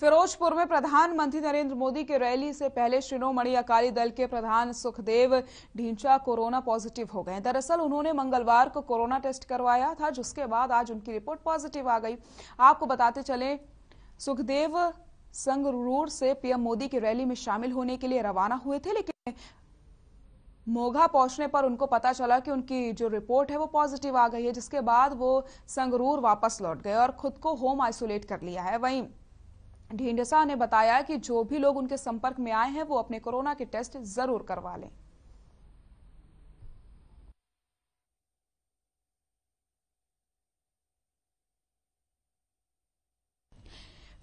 फिरोजपुर में प्रधानमंत्री नरेंद्र मोदी की रैली से पहले शिरोमणि अकाली दल के प्रधान सुखदेव ढींचा कोरोना पॉजिटिव हो गए। दरअसल उन्होंने मंगलवार को कोरोना टेस्ट करवाया था, जिसके बाद आज उनकी रिपोर्ट पॉजिटिव आ गई। आपको बताते चले, सुखदेव संगरूर से पीएम मोदी की रैली में शामिल होने के लिए रवाना हुए थे, लेकिन मोघा पहुँचने पर उनको पता चला कि उनकी जो रिपोर्ट है वो पॉजिटिव आ गई है, जिसके बाद वो संगरूर वापस लौट गए और खुद को होम आइसोलेट कर लिया है। वहीं ढींढसा ने बताया कि जो भी लोग उनके संपर्क में आए हैं, वो अपने कोरोना के टेस्ट ज़रूर करवा लें।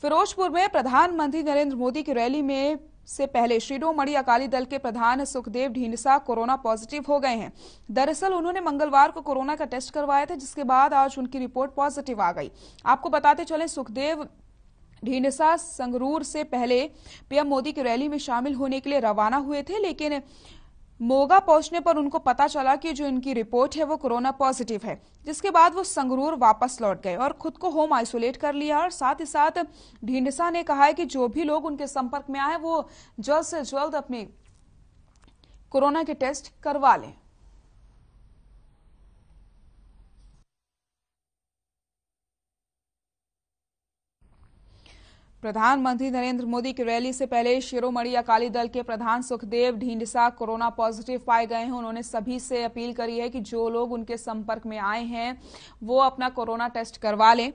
फिरोजपुर में प्रधानमंत्री नरेंद्र मोदी की रैली में से पहले शिरोमणि अकाली दल के प्रधान सुखदेव ढींडसा कोरोना पॉजिटिव हो गए हैं। दरअसल उन्होंने मंगलवार को कोरोना का टेस्ट करवाया था, जिसके बाद आज उनकी रिपोर्ट पॉजिटिव आ गई। आपको बताते चले, सुखदेव ढींडसा संगरूर से पहले पीएम मोदी की रैली में शामिल होने के लिए रवाना हुए थे, लेकिन मोगा पहुँचने पर उनको पता चला कि जो इनकी रिपोर्ट है वो कोरोना पॉजिटिव है। जिसके बाद वो संगरूर वापस लौट गए और खुद को होम आइसोलेट कर लिया और साथ ही साथ ढींडसा ने कहा है कि जो भी लोग उनके संपर्क में आए, वो जल्द से जल्द अपने कोरोना के टेस्ट करवा लें। प्रधानमंत्री नरेंद्र मोदी की रैली से पहले शिरोमणि अकाली दल के प्रधान सुखदेव ढींडसा कोरोना पॉजिटिव पाए गए हैं। उन्होंने सभी से अपील करी है कि जो लोग उनके संपर्क में आए हैं, वो अपना कोरोना टेस्ट करवा लें।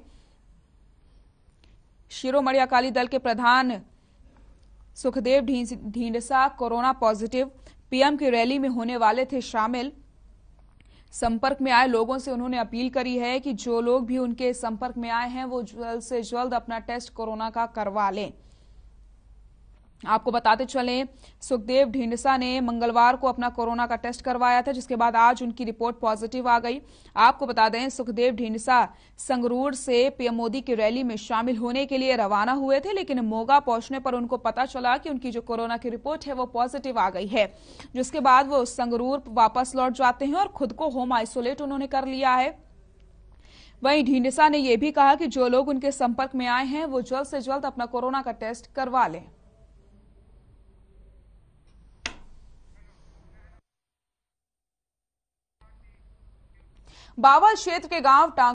शिरोमणि अकाली दल के प्रधान Sukhdev Dhindsa corona positive PM की रैली में होने वाले थे शामिल। संपर्क में आए लोगों से उन्होंने अपील करी है कि जो लोग भी उनके संपर्क में आए हैं, वो जल्द से जल्द अपना टेस्ट कोरोना का करवा लें। आपको बताते चले, सुखदेव ढींडसा ने मंगलवार को अपना कोरोना का टेस्ट करवाया था, जिसके बाद आज उनकी रिपोर्ट पॉजिटिव आ गई। आपको बता दें, सुखदेव ढींडसा संगरूर से पीएम मोदी की रैली में शामिल होने के लिए रवाना हुए थे, लेकिन मोगा पहुँचने पर उनको पता चला कि उनकी जो कोरोना की रिपोर्ट है वो पॉजिटिव आ गई है। जिसके बाद वो संगरूर वापस लौट जाते हैं और खुद को होम आइसोलेट उन्होंने कर लिया है। वहीं ढींडसा ने यह भी कहा कि जो लोग उनके संपर्क में आए हैं, वो जल्द से जल्द अपना कोरोना का टेस्ट करवा लें। बावल क्षेत्र के गाँव टांग